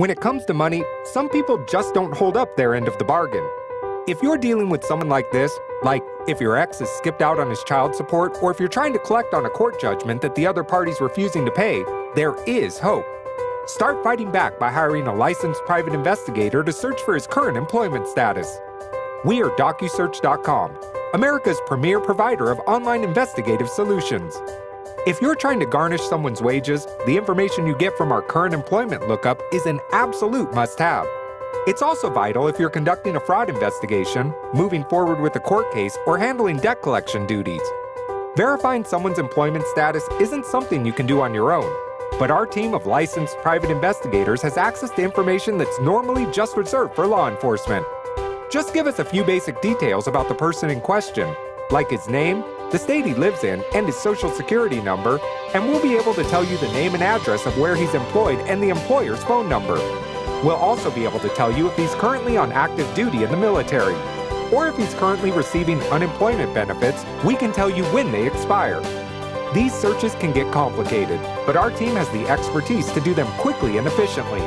When it comes to money, some people just don't hold up their end of the bargain. If you're dealing with someone like this, like if your ex has skipped out on his child support, or if you're trying to collect on a court judgment that the other party's refusing to pay, there is hope. Start fighting back by hiring a licensed private investigator to search for his current employment status. We are DocuSearch.com, America's premier provider of online investigative solutions. If you're trying to garnish someone's wages, the information you get from our current employment lookup is an absolute must have. It's also vital if you're conducting a fraud investigation, moving forward with a court case, or handling debt collection duties. Verifying someone's employment status isn't something you can do on your own, but our team of licensed private investigators has access to information that's normally just reserved for law enforcement. Just give us a few basic details about the person in question, like his name, the state he lives in, and his social security number, and we'll be able to tell you the name and address of where he's employed and the employer's phone number. We'll also be able to tell you if he's currently on active duty in the military. Or if he's currently receiving unemployment benefits, we can tell you when they expire. These searches can get complicated, but our team has the expertise to do them quickly and efficiently.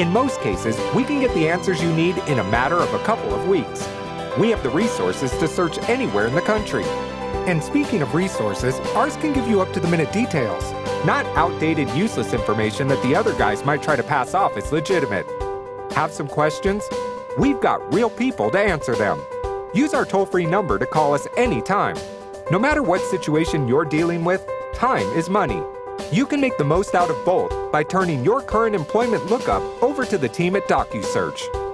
In most cases, we can get the answers you need in a matter of a couple of weeks. We have the resources to search anywhere in the country. And speaking of resources, ours can give you up to the minute details, not outdated, useless information that the other guys might try to pass off as legitimate. Have some questions? We've got real people to answer them. Use our toll free number to call us anytime. No matter what situation you're dealing with, time is money. You can make the most out of both by turning your current employment lookup over to the team at DocuSearch.